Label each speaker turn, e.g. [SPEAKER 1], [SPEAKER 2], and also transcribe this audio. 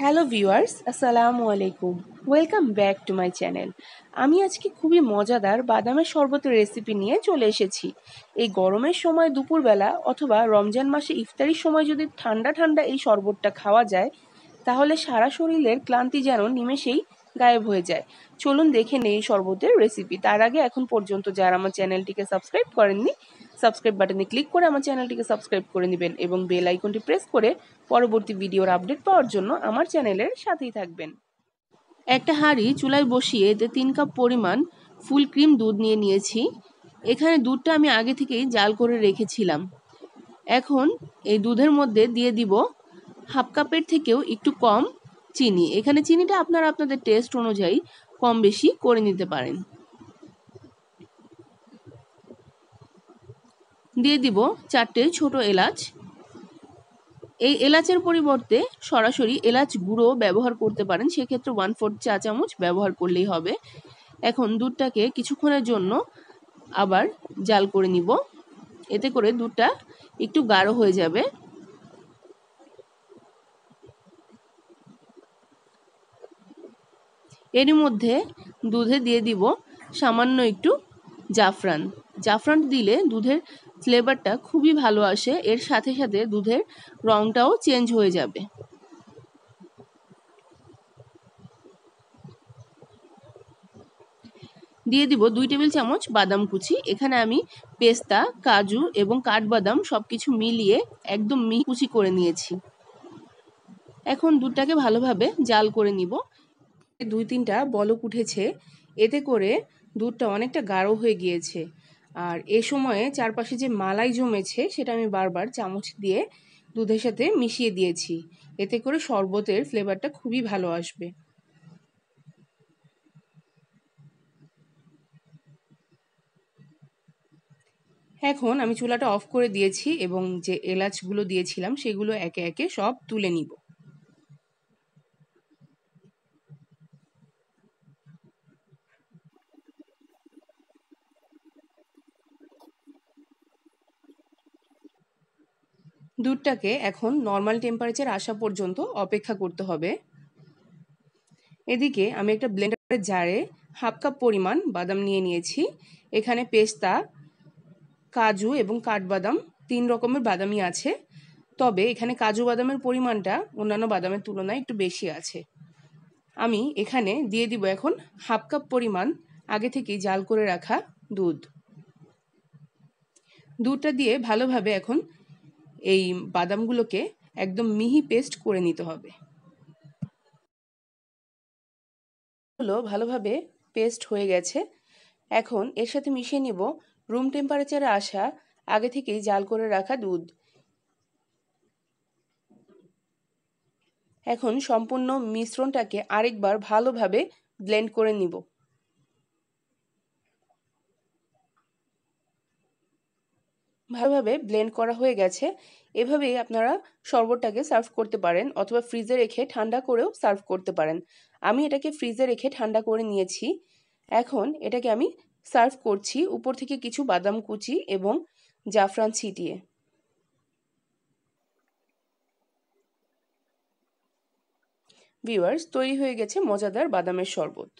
[SPEAKER 1] Hello viewers, আসসালামু আলাইকুম। Welcome back to my channel. আমি আজকে খুবই মজাদার বাদামের শরবতের রেসিপি নিয়ে চলে এসেছি। এই গরমের সময় দুপুরবেলা অথবা রমজান মাসে ইফতারির সময় যদি ঠান্ডা ঠান্ডা এই শরবতটা খাওয়া যায়, তাহলে সারা শরীরের ক্লান্তি যেন নিমেষেই গায়েব হয়ে যায়। চলুন দেখে নেই শরবতের রেসিপি। তার আগে এখন পর্যন্ত যারা আমার চ্যানেলটিকে সাবস্ক্রাইব করেননি সাবস্ক্রাইব বাটনে ক্লিক করে আমার চ্যানেলটিকে সাবস্ক্রাইব করে নেবেন এবং বেল আইকনটি প্রেস করে পরবর্তী ভিডিওর আপডেট পাওয়ার জন্য আমার চ্যানেলের সাথেই থাকবেন। একটা হাঁড়ি চুলায় বসিয়ে এতে তিন কাপ পরিমাণ ফুল ক্রিম দুধ নিয়ে নিয়েছি। এখানে দুধটা আমি আগে থেকেই জাল করে রেখেছিলাম। এখন এই দুধের মধ্যে দিয়ে দিব হাফ কাপের থেকেও একটু কম চিনি। এখানে চিনিটা আপনারা আপনাদের টেস্ট অনুযায়ী কম বেশি করে নিতে পারেন। দিয়ে দিব চারটে ছোট এলাচ। এই এলাচের পরিবর্তে সরাসরি এলাচ গুঁড়ো ব্যবহার করতে পারেন। সেক্ষেত্রে ওয়ান ফোর্থ চা চামচ ব্যবহার করলেই হবে। এখন দুধটাকে কিছুক্ষণের জন্য আবার জাল করে নিব। এতে করে দুধটা একটু গাঢ় হয়ে যাবে। এরই মধ্যে দুধে দিয়ে দিব সামান্য একটু জাফরান। জাফরান দিলে দুধের ফ্লেভারটা খুবই ভালো আসে। এর সাথে সাথে দুধের রঙটাও চেঞ্জ হয়ে যাবে। দিয়ে দিব দুই টেবিল চামচ বাদাম কুচি। এখানে আমি পেস্তা, কাজু এবং কাঠবাদাম সব কিছু মিলিয়ে একদম মি কুচি করে নিয়েছি। এখন দুধটাকে ভালোভাবে জাল করে নিব। দুই তিনটা বলক উঠেছে। এতে করে দুধটা অনেকটা গাঢ় হয়ে গিয়েছে। আর এ সময়ে চারপাশে যে মালাই জমেছে, সেটা আমি বারবার চামচ দিয়ে দুধের সাথে মিশিয়ে দিয়েছি। এতে করে শরবতের ফ্লেভারটা খুবই ভালো আসবে। এখন আমি চুলাটা অফ করে দিয়েছি এবং যে এলাচগুলো দিয়েছিলাম, সেগুলো একে একে সব তুলে নিব। দুধটাকে এখন নর্মাল টেম্পারেচার আসা পর্যন্ত অপেক্ষা করতে হবে। এদিকে আমি একটা ব্লেন্ডারের জারে হাফ কাপ পরিমাণ বাদাম নিয়ে নিয়েছি। এখানে পেস্তা, কাজু এবং কাঠবাদাম তিন রকমের বাদামই আছে। তবে এখানে কাজু বাদামের পরিমাণটা অন্যান্য বাদামের তুলনায় একটু বেশি আছে। আমি এখানে দিয়ে দিব এখন হাফ কাপ পরিমাণ আগে থেকেই জাল করে রাখা দুধ। দুধটা দিয়ে ভালোভাবে এখন এই বাদামগুলোকে একদম মিহি পেস্ট করে নিতে হবে। হলো ভালোভাবে পেস্ট হয়ে গেছে। এখন এর সাথে মিশিয়ে নিব রুম টেম্পারেচারে আসা আগে থেকেই জাল করে রাখা দুধ। এখন সম্পূর্ণ মিশ্রণটাকে আরেকবার ভালোভাবে ব্লেন্ড করে নিব। ভালোভাবে ব্লেন্ড করা হয়ে গেছে। এভাবেই আপনারা শরবতটাকে সার্ভ করতে পারেন অথবা ফ্রিজে রেখে ঠান্ডা করেও সার্ভ করতে পারেন। আমি এটাকে ফ্রিজে রেখে ঠান্ডা করে নিয়েছি। এখন এটাকে আমি সার্ভ করছি উপর থেকে কিছু বাদাম কুচি এবং জাফরান ছিটিয়ে। ভিউয়ার্স তৈরি হয়ে গেছে মজাদার বাদামের শরবত।